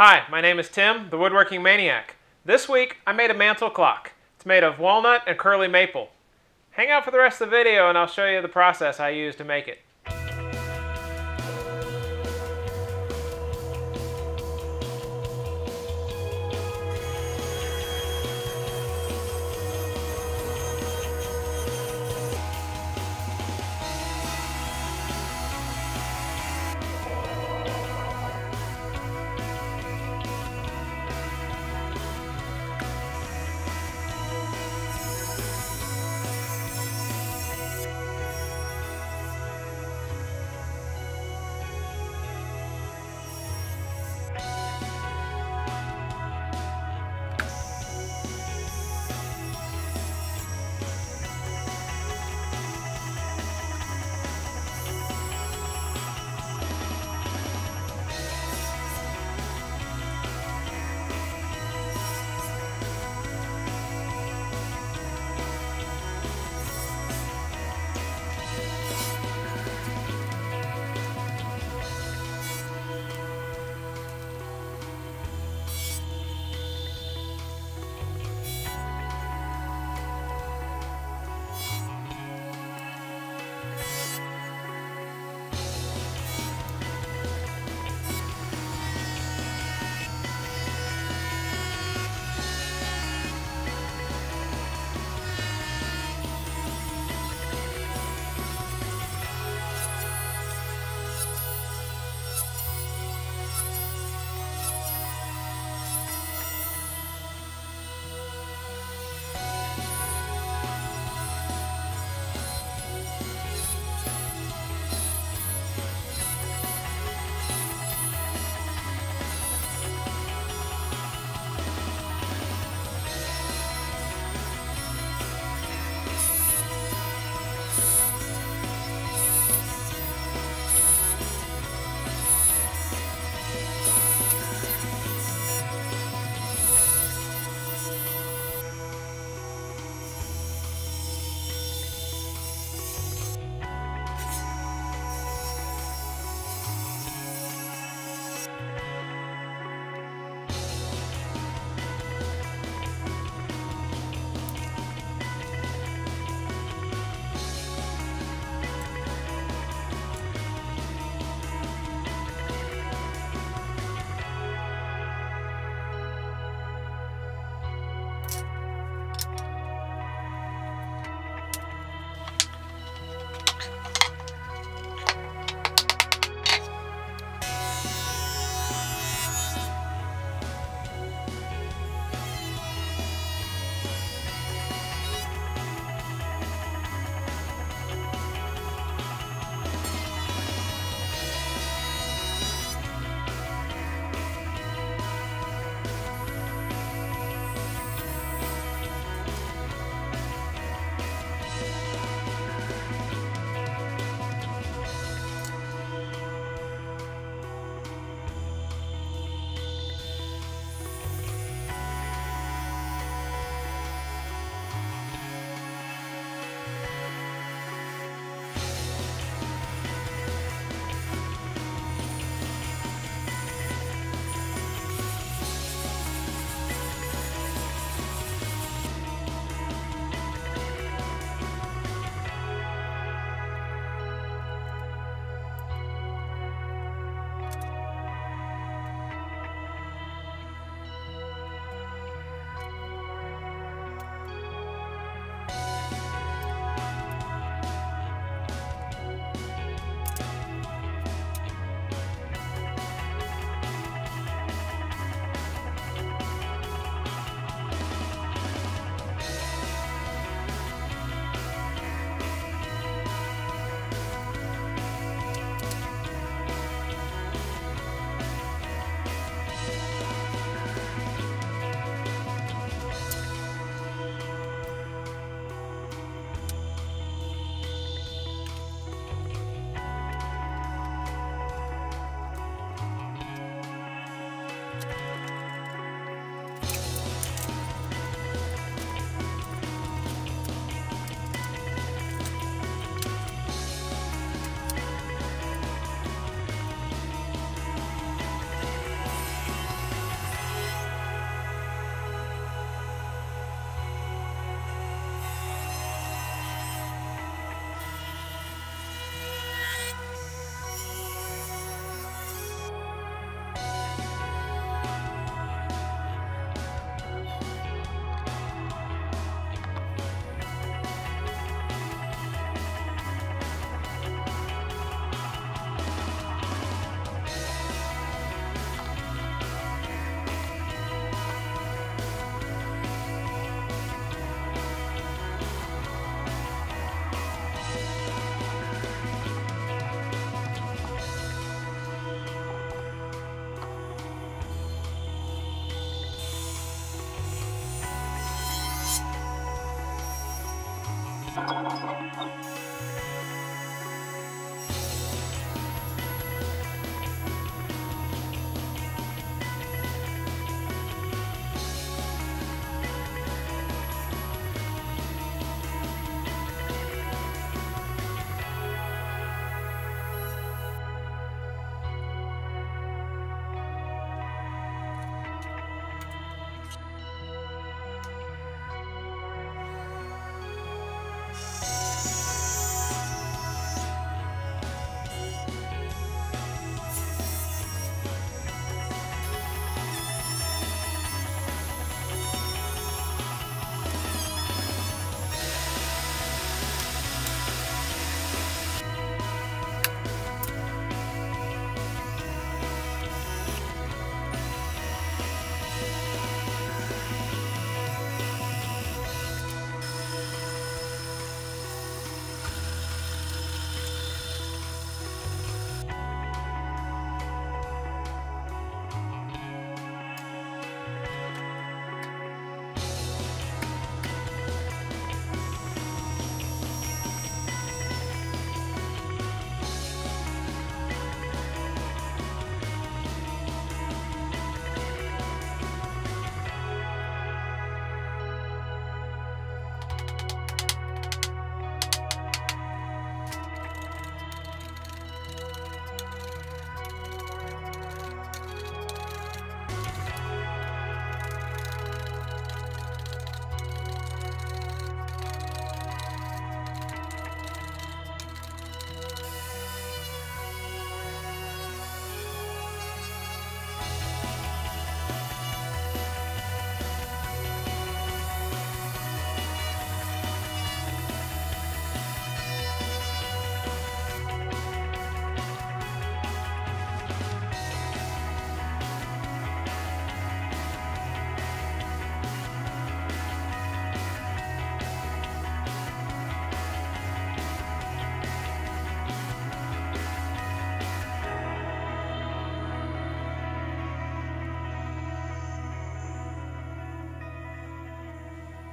Hi, my name is Tim, the Woodworking Maniak. This week I made a mantle clock. It's made of walnut and curly maple. Hang out for the rest of the video and I'll show you the process I used to make it.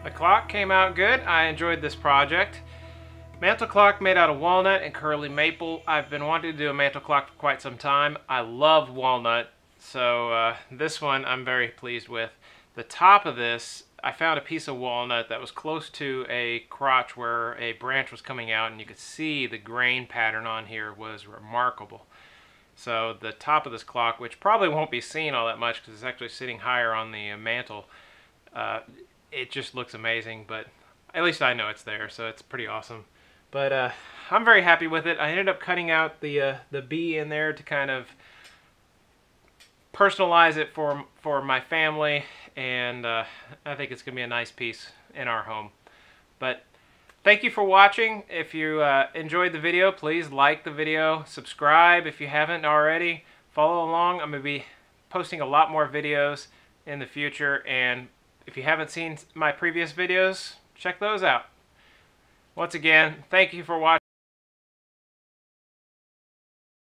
The clock came out good. I enjoyed this project. Mantle clock made out of walnut and curly maple. I've been wanting to do a mantle clock for quite some time. I love walnut, so uh, this one I'm very pleased with. The top of this, I found a piece of walnut that was close to a crotch where a branch was coming out and you could see the grain pattern on here was remarkable. So the top of this clock, which probably won't be seen all that much because it's actually sitting higher on the uh, mantle, uh, it just looks amazing, but at least I know it's there, so it's pretty awesome. But uh, I'm very happy with it. I ended up cutting out the uh, the B in there to kind of personalize it for for my family, and uh, I think it's gonna be a nice piece in our home. But thank you for watching. If you uh, enjoyed the video, please like the video, subscribe if you haven't already, follow along. I'm gonna be posting a lot more videos in the future, and if you haven't seen my previous videos, check those out. Once again, thank you for watching.